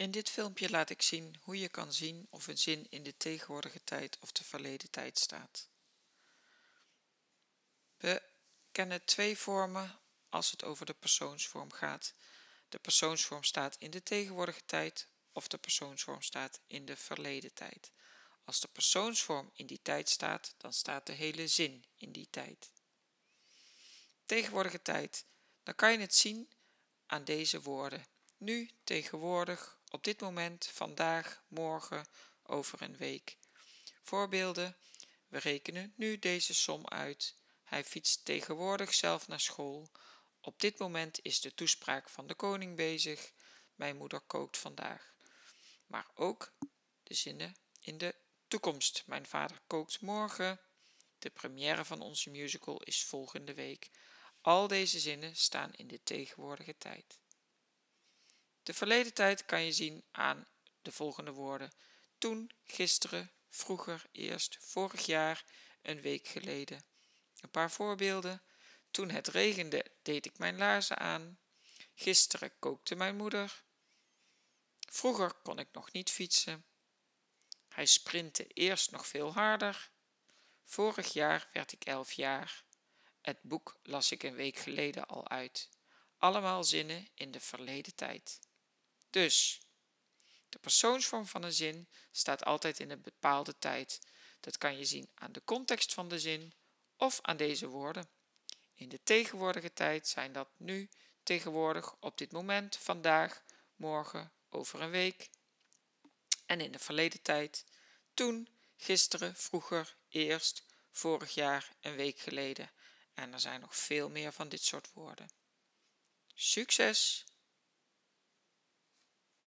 In dit filmpje laat ik zien hoe je kan zien of een zin in de tegenwoordige tijd of de verleden tijd staat. We kennen twee vormen als het over de persoonsvorm gaat. De persoonsvorm staat in de tegenwoordige tijd of de persoonsvorm staat in de verleden tijd. Als de persoonsvorm in die tijd staat, dan staat de hele zin in die tijd. Tegenwoordige tijd, dan kan je het zien aan deze woorden. Nu, tegenwoordig, op dit moment, vandaag, morgen, over een week. Voorbeelden: we rekenen nu deze som uit. Hij fietst tegenwoordig zelf naar school. Op dit moment is de toespraak van de koning bezig. Mijn moeder kookt vandaag. Maar ook de zinnen in de toekomst. Mijn vader kookt morgen. De première van onze musical is volgende week. Al deze zinnen staan in de tegenwoordige tijd. De verleden tijd kan je zien aan de volgende woorden: toen, gisteren, vroeger, eerst, vorig jaar, een week geleden. Een paar voorbeelden. Toen het regende, deed ik mijn laarzen aan. Gisteren kookte mijn moeder. Vroeger kon ik nog niet fietsen. Hij sprintte eerst nog veel harder. Vorig jaar werd ik elf jaar. Het boek las ik een week geleden al uit. Allemaal zinnen in de verleden tijd. Dus, de persoonsvorm van een zin staat altijd in een bepaalde tijd. Dat kan je zien aan de context van de zin of aan deze woorden. In de tegenwoordige tijd zijn dat nu, tegenwoordig, op dit moment, vandaag, morgen, over een week. En in de verleden tijd, toen, gisteren, vroeger, eerst, vorig jaar, een week geleden. En er zijn nog veel meer van dit soort woorden. Succes!